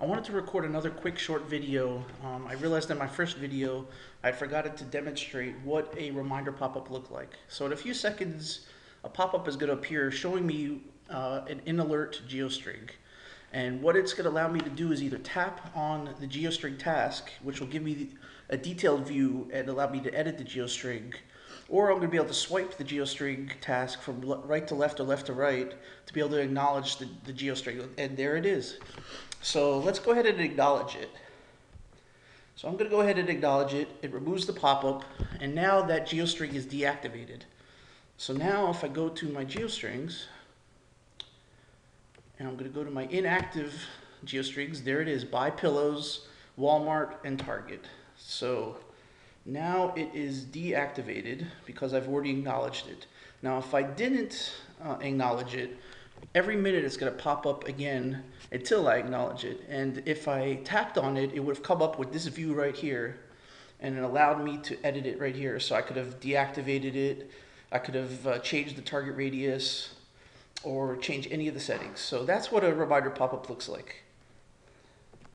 I wanted to record another quick short video. Um, I realized in my first video I forgot to demonstrate what a reminder pop-up looked like. So in a few seconds, a pop-up is going to appear showing me uh, an in alert geostring. And what it's going to allow me to do is either tap on the geostring task, which will give me a detailed view and allow me to edit the geostring, or I'm going to be able to swipe the geostring task from right to left or left to right to be able to acknowledge the, the geostring. And there it is. So let's go ahead and acknowledge it. So I'm going to go ahead and acknowledge it. It removes the pop-up, and now that geostring is deactivated. So now if I go to my geostrings, and I'm going to go to my inactive geostrings, there it is, buy pillows, Walmart, and Target. So now it is deactivated because I've already acknowledged it. Now if I didn't uh, acknowledge it, every minute it's going to pop up again until I acknowledge it. And if I tapped on it, it would have come up with this view right here and it allowed me to edit it right here. So I could have deactivated it, I could have uh, changed the target radius or change any of the settings. So that's what a reminder pop-up looks like.